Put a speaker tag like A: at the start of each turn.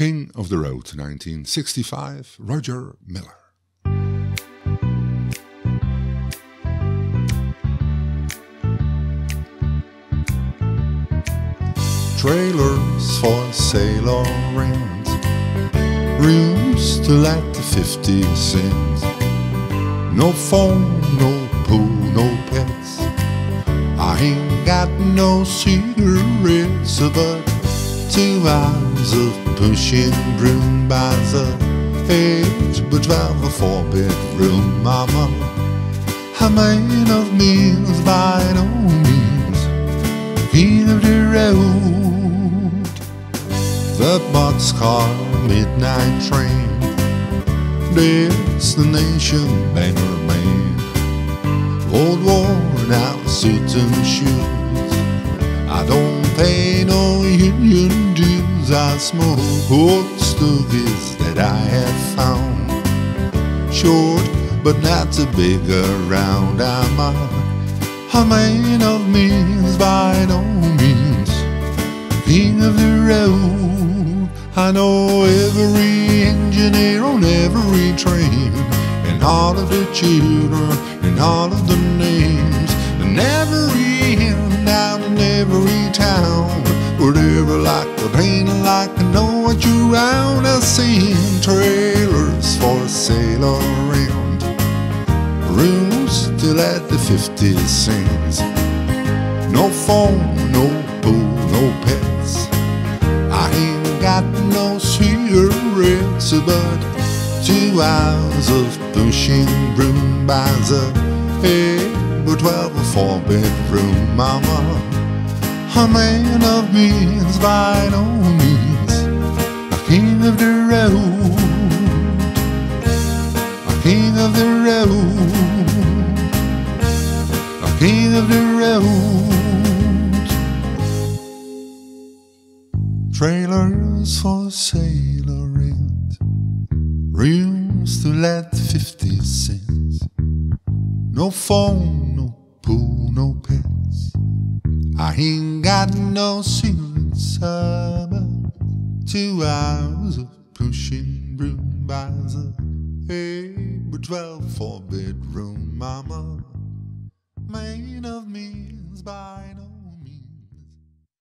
A: King of the Road, 1965, Roger Miller. Trailers for sale or rent, rooms to let the 50 cents. No phone, no pool, no pets. I ain't got no cigarettes, but two hours of pushing broom by the age but twelve a four bedroom mama. A man of means by no means, king of the road. The boxcar midnight train, destination Bangor Maine. Old worn out suits and shoes. Pay no union dues. I smoke old stogies that I have found. Short, but not too big around. I'm a, a man of means by no means. King of the road. I know every engineer on every train, and all of the children, and all of the names, and every rooms till at the 50 cents. No phone, no pool, no pets. I ain't got no cigarettes, but two hours of pushing broom the head, but twelve or four bedroom mama. A man of means by no means, a king of the road, king of the road. Trailers for sale or rent, rooms to let 50 cents. No phone, no pool, no pets. I ain't got no secrets about two hours of pushing broom by the by twelve four bedroom mama by